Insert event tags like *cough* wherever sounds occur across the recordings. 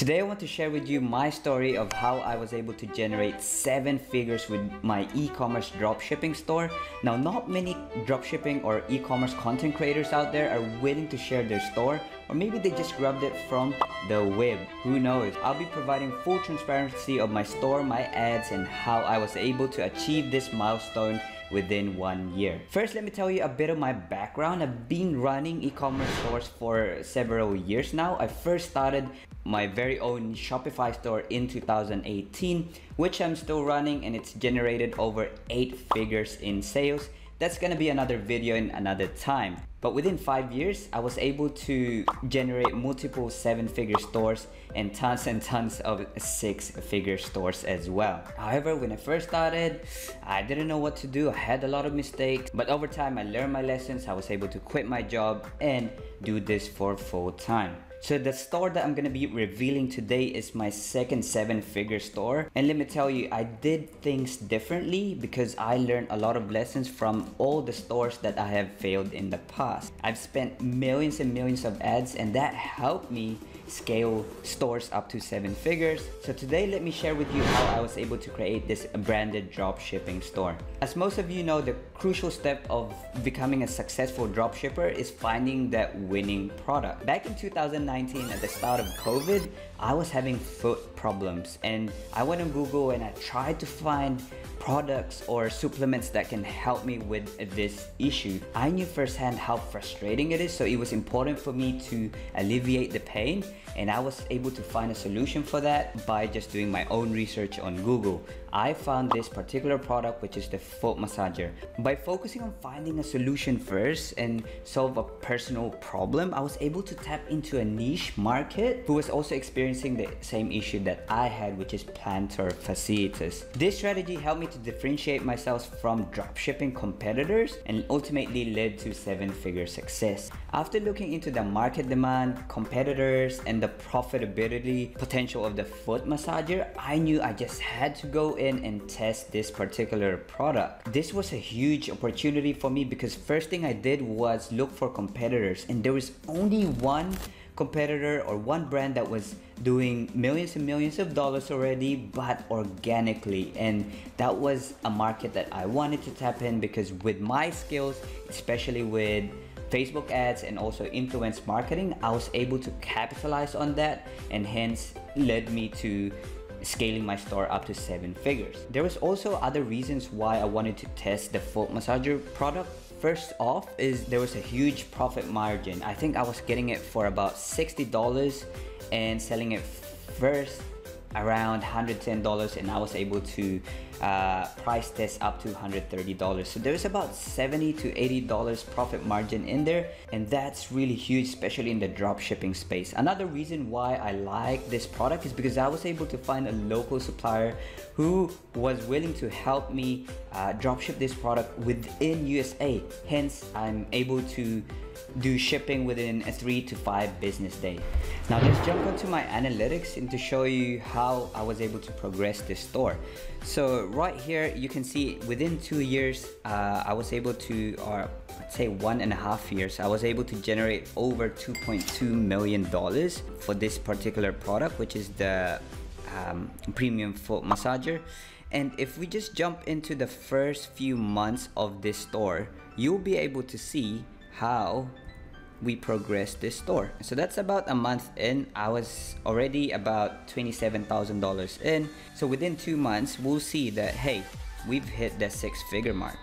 Today I want to share with you my story of how I was able to generate seven figures with my e-commerce dropshipping store. Now not many dropshipping or e-commerce content creators out there are willing to share their store or maybe they just grabbed it from the web. Who knows? I'll be providing full transparency of my store, my ads and how I was able to achieve this milestone within one year. First, let me tell you a bit of my background. I've been running e-commerce stores for several years now. I first started my very own Shopify store in 2018, which I'm still running and it's generated over eight figures in sales. That's gonna be another video in another time. But within five years, I was able to generate multiple seven figure stores and tons and tons of six figure stores as well. However, when I first started, I didn't know what to do. I had a lot of mistakes, but over time, I learned my lessons. I was able to quit my job and do this for full time. So the store that I'm gonna be revealing today is my second seven figure store. And let me tell you, I did things differently because I learned a lot of lessons from all the stores that I have failed in the past. I've spent millions and millions of ads and that helped me scale stores up to seven figures. So today, let me share with you how I was able to create this branded drop shipping store. As most of you know, the crucial step of becoming a successful drop shipper is finding that winning product. Back in 2019, at the start of COVID, I was having foot problems and I went on Google and I tried to find products or supplements that can help me with this issue. I knew firsthand how frustrating it is, so it was important for me to alleviate the pain and I was able to find a solution for that by just doing my own research on Google. I found this particular product which is the foot massager. By focusing on finding a solution first and solve a personal problem, I was able to tap into a niche market who was also experiencing the same issue that I had which is plantar fasciitis. This strategy helped me to differentiate myself from dropshipping competitors and ultimately led to seven figure success. After looking into the market demand, competitors, and the profitability potential of the foot massager, I knew I just had to go in and test this particular product. This was a huge opportunity for me because first thing I did was look for competitors and there was only one competitor or one brand that was doing millions and millions of dollars already but organically and that was a market that I wanted to tap in because with my skills especially with Facebook ads and also influence marketing I was able to capitalize on that and hence led me to scaling my store up to seven figures. There was also other reasons why I wanted to test the foot massager product. First off is there was a huge profit margin. I think I was getting it for about $60 and selling it first around $110 and I was able to uh, price test up to $130 so there's about 70 to 80 dollars profit margin in there and that's really huge especially in the drop shipping space another reason why I like this product is because I was able to find a local supplier who was willing to help me uh, drop ship this product within USA hence I'm able to do shipping within a three to five business day. Now let's jump onto my analytics and to show you how I was able to progress this store. So right here, you can see within two years, uh, I was able to, or let's say one and a half years, I was able to generate over $2.2 million for this particular product, which is the um, premium foot massager. And if we just jump into the first few months of this store, you'll be able to see how we progress this store. So that's about a month in. I was already about $27,000 in. So within two months, we'll see that, hey, we've hit that six figure mark.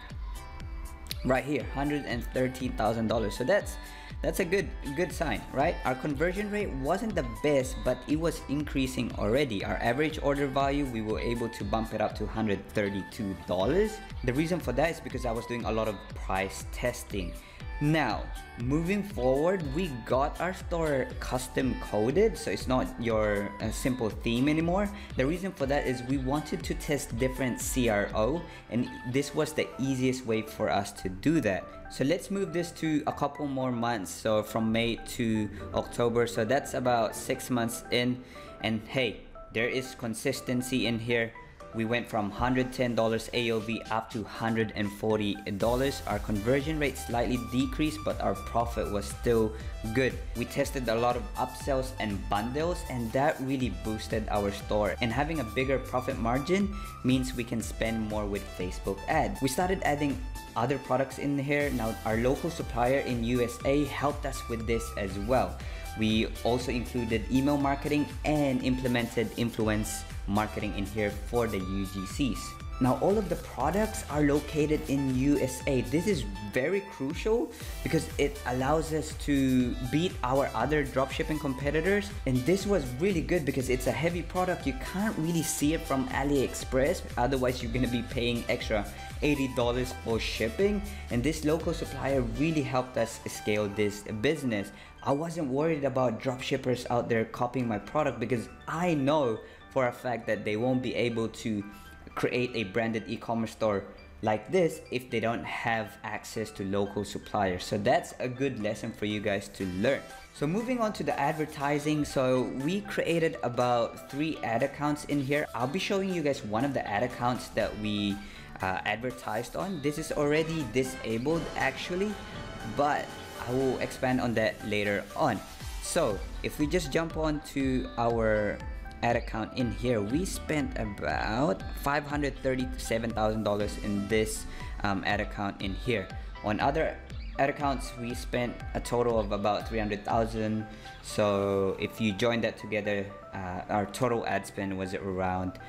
Right here, $113,000. So that's that's a good good sign, right? Our conversion rate wasn't the best, but it was increasing already. Our average order value, we were able to bump it up to $132. The reason for that is because I was doing a lot of price testing. Now, moving forward, we got our store custom coded, so it's not your uh, simple theme anymore. The reason for that is we wanted to test different CRO, and this was the easiest way for us to do that. So let's move this to a couple more months, so from May to October, so that's about six months in, and hey, there is consistency in here we went from $110 AOV up to $140. Our conversion rate slightly decreased, but our profit was still good. We tested a lot of upsells and bundles, and that really boosted our store. And having a bigger profit margin means we can spend more with Facebook ads. We started adding other products in here. Now, our local supplier in USA helped us with this as well. We also included email marketing and implemented influence marketing in here for the UGCs. Now all of the products are located in USA. This is very crucial because it allows us to beat our other dropshipping competitors. And this was really good because it's a heavy product. You can't really see it from AliExpress. Otherwise you're gonna be paying extra $80 for shipping. And this local supplier really helped us scale this business. I wasn't worried about dropshippers out there copying my product because I know for a fact that they won't be able to create a branded e-commerce store like this if they don't have access to local suppliers. So that's a good lesson for you guys to learn. So moving on to the advertising. So we created about three ad accounts in here. I'll be showing you guys one of the ad accounts that we uh, advertised on. This is already disabled actually, but I will expand on that later on. So if we just jump on to our ad account in here. We spent about $537,000 in this um, ad account in here. On other ad accounts we spent a total of about 300,000 so if you join that together uh, our total ad spend was around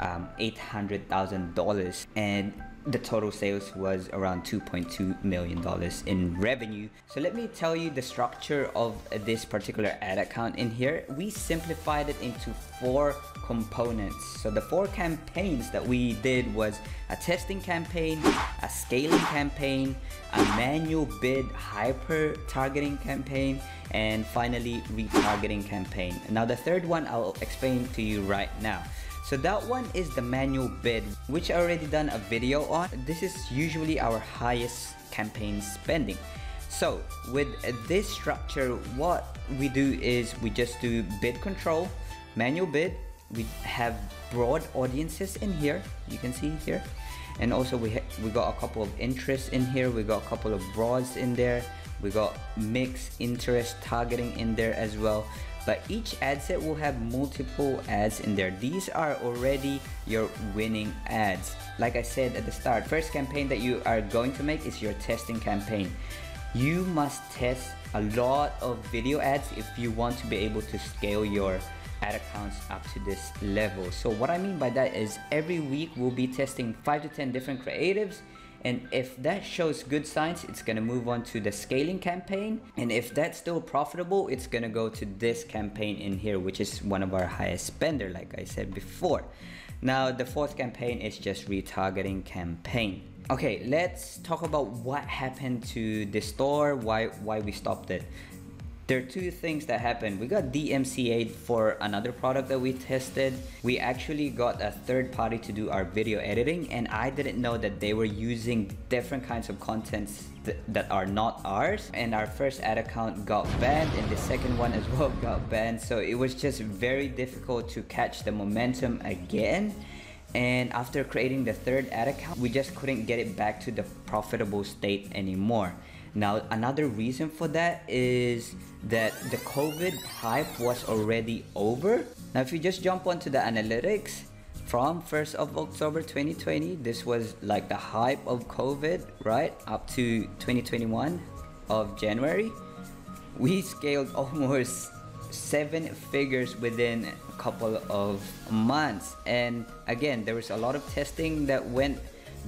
um, $800,000 and the total sales was around 2.2 million dollars in revenue. So let me tell you the structure of this particular ad account in here. We simplified it into four components. So the four campaigns that we did was a testing campaign a scaling campaign a manual bid hyper targeting campaign and finally retargeting campaign. Now the third one i'll explain to you right now so that one is the manual bid, which I already done a video on. This is usually our highest campaign spending. So with this structure, what we do is we just do bid control, manual bid. We have broad audiences in here. You can see here. And also we, we got a couple of interests in here. We got a couple of broads in there. We got mixed interest targeting in there as well but each ad set will have multiple ads in there. These are already your winning ads. Like I said at the start, first campaign that you are going to make is your testing campaign. You must test a lot of video ads if you want to be able to scale your ad accounts up to this level. So what I mean by that is every week we'll be testing 5 to 10 different creatives and if that shows good signs, it's gonna move on to the scaling campaign. And if that's still profitable, it's gonna go to this campaign in here, which is one of our highest spender, like I said before. Now, the fourth campaign is just retargeting campaign. Okay, let's talk about what happened to the store, why, why we stopped it there are two things that happened. We got DMCA for another product that we tested. We actually got a third party to do our video editing and I didn't know that they were using different kinds of contents th that are not ours. And our first ad account got banned and the second one as *laughs* well got banned. So it was just very difficult to catch the momentum again. And after creating the third ad account, we just couldn't get it back to the profitable state anymore. Now, another reason for that is that the COVID hype was already over. Now, if you just jump onto the analytics from 1st of October 2020, this was like the hype of COVID, right? Up to 2021 of January. We scaled *laughs* almost seven figures within a couple of months. And again, there was a lot of testing that went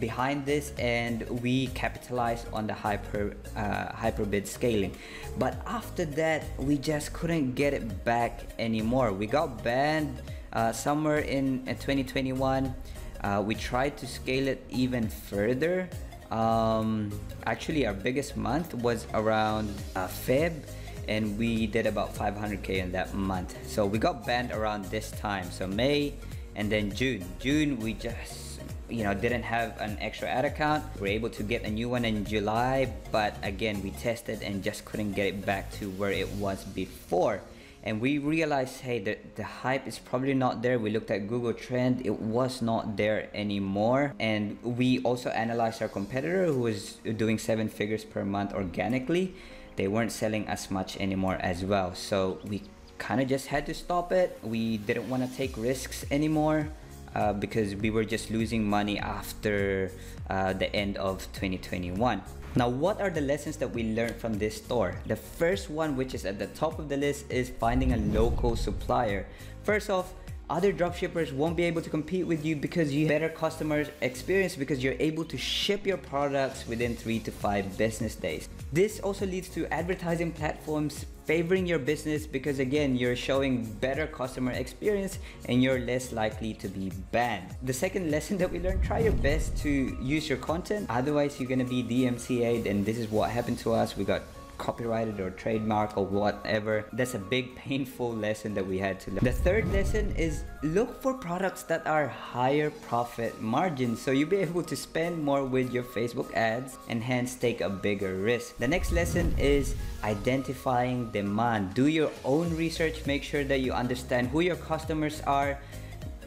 behind this and we capitalized on the hyper uh, hyperbid scaling. But after that we just couldn't get it back anymore. We got banned uh, somewhere in, in 2021 uh, we tried to scale it even further. Um, actually our biggest month was around uh, Feb and we did about 500k in that month. So we got banned around this time. So May and then June. June we just you know didn't have an extra ad account. We are able to get a new one in july but again we tested and just couldn't get it back to where it was before. And we realized hey the, the hype is probably not there. We looked at google trend it was not there anymore. And we also analyzed our competitor who was doing seven figures per month organically. They weren't selling as much anymore as well. So we kind of just had to stop it. We didn't want to take risks anymore uh, because we were just losing money after uh, the end of 2021 now, what are the lessons that we learned from this store? The first one, which is at the top of the list, is finding a local supplier. First off, other dropshippers won't be able to compete with you because you have better customer experience because you're able to ship your products within three to five business days. This also leads to advertising platforms favoring your business because again you're showing better customer experience and you're less likely to be banned. The second lesson that we learned try your best to use your content. Otherwise you're gonna be dmca'd and this is what happened to us. We got copyrighted or trademark or whatever. That's a big *laughs* painful lesson that we had to learn. The third lesson is look for products that are higher profit margins so you'll be able to spend more with your facebook ads and hence take a bigger risk. The next lesson is identifying demand. Do your own research. Make sure that you understand who your customers are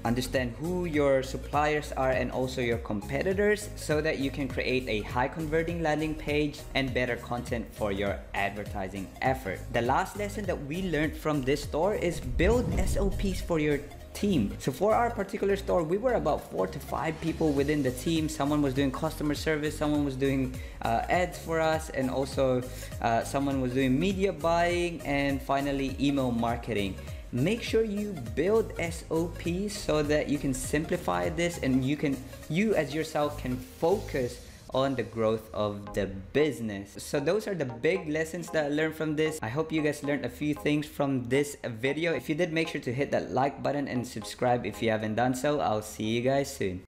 understand who your suppliers are and also your competitors so that you can create a high converting landing page and better content for your advertising effort. The last lesson that we learned from this store is build SOPs for your team. So for our particular store, we were about four to five people within the team. Someone was doing customer service, someone was doing uh, ads for us, and also uh, someone was doing media buying, and finally email marketing make sure you build SOPs so that you can simplify this and you can you as yourself can focus on the growth of the business. So those are the big lessons that I learned from this. I hope you guys learned a few things from this video. If you did, make sure to hit that like button and subscribe if you haven't done so. I'll see you guys soon.